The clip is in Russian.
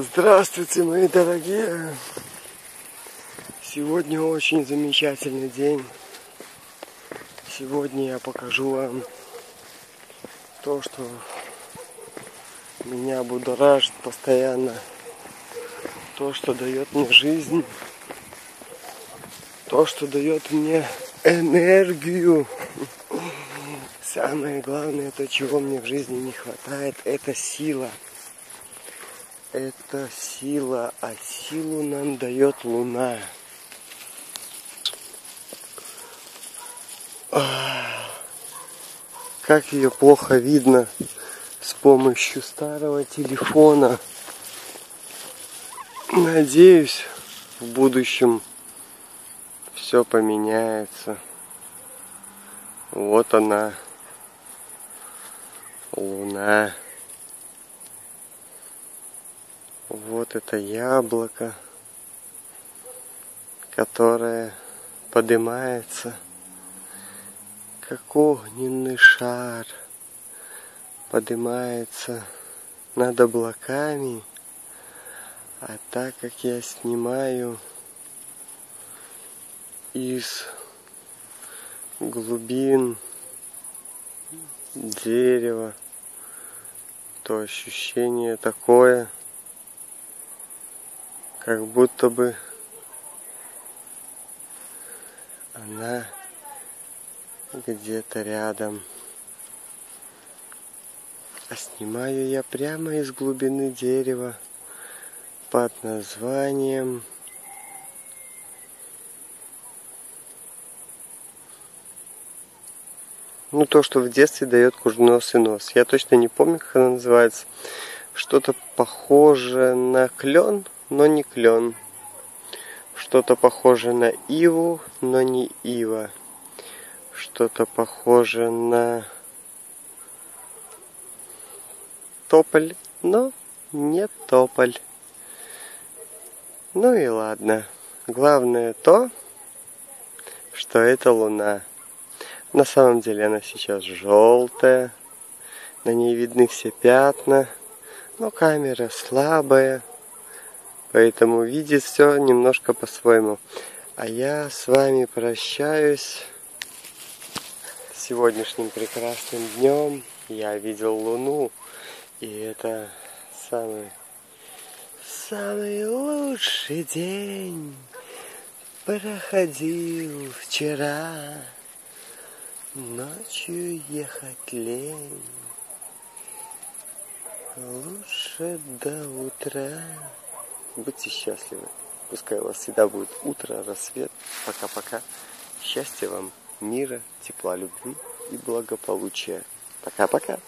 Здравствуйте, мои дорогие! Сегодня очень замечательный день. Сегодня я покажу вам то, что меня будоражит постоянно. То, что дает мне жизнь. То, что дает мне энергию. Самое главное, то, чего мне в жизни не хватает, это сила это сила, а силу нам дает Луна. Как ее плохо видно с помощью старого телефона. Надеюсь, в будущем все поменяется. Вот она, Луна. Вот это яблоко, которое поднимается, как огненный шар, поднимается над облаками, а так как я снимаю из глубин дерева, то ощущение такое – как будто бы она где-то рядом. А снимаю я прямо из глубины дерева под названием Ну, то, что в детстве дает курносый нос. Я точно не помню, как она называется. Что-то похожее на клен, но не клен. Что-то похоже на иву, но не ива. Что-то похоже на тополь, но не тополь. Ну и ладно. Главное то, что это луна. На самом деле она сейчас желтая. На ней видны все пятна. Но камера слабая. Поэтому видит все немножко по-своему. А я с вами прощаюсь сегодняшним прекрасным днем. Я видел Луну, и это самый, самый лучший день проходил вчера. Ночью ехать лень, лучше до утра. Будьте счастливы. Пускай у вас всегда будет утро, рассвет. Пока-пока. Счастья вам, мира, тепла, любви и благополучия. Пока-пока.